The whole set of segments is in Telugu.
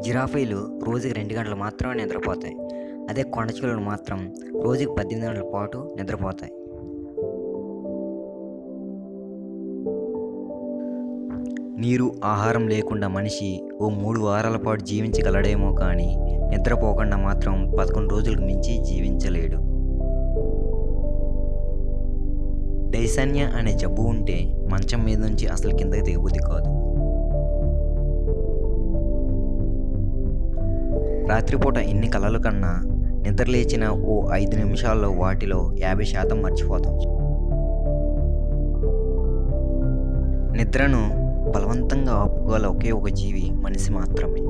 జిరాఫీలు రోజుకి రెండు గంటలు మాత్రమే నిద్రపోతాయి. అదే కొండచిలువలు మాత్రం రోజుకి పద్దెనిమిది గంటల పాటు నిద్రపోతాయి. నీరు ఆహారం లేకుండా మనిషి ఓ మూడు వారాల పాటు జీవించగలడేమో కానీ నిద్రపోకుండా మాత్రం పదకొండు రోజులకు మించి జీవించలేడు. డైసాన్య అనే జబ్బు ఉంటే మంచం మీద నుంచి అసలు కిందకి దిగబుద్ధి కాదు. రాత్రిపూట ఎన్ని కలలు కన్నా నిద్ర లేచిన ఓ ఐదు నిమిషాల్లో వాటిలో యాభై శాతం మర్చిపోతాం. నిద్రను బలవంతంగా ఆపుకోగల ఒకే ఒక జీవి మనిషి మాత్రమే.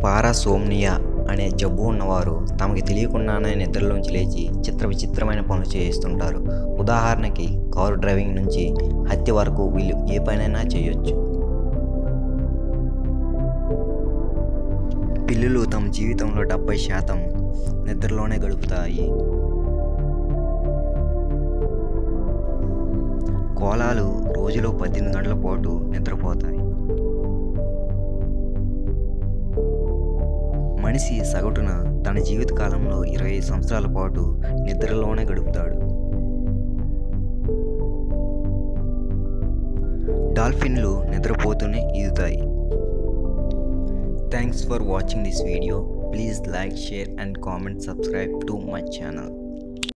పారాసోమ్నియా అనే జబ్బు ఉన్నవారు తమకి తెలియకుండానే నిద్రలోంచి లేచి చిత్ర విచిత్రమైన పనులు చేస్తుంటారు ఉదాహరణకి కారు డ్రైవింగ్ నుంచి హత్య వరకు వీళ్ళు ఏ పనైనా చేయొచ్చు. పిల్లులు తమ జీవితంలో డెబ్బై శాతం నిద్రలోనే గడుపుతాయి. కోలాలు రోజులో పద్దెనిమిది గంటల పాటు నిద్రపోతాయి. మనిషి సగటున తన జీవితకాలంలో ఇరవై సంవత్సరాల పాటు నిద్రలోనే గడుపుతాడు. డాల్ఫిన్లు నిద్రపోతూనే ఈదుతాయి. Thanks for watching this video. Please like, share and comment subscribe to my channel.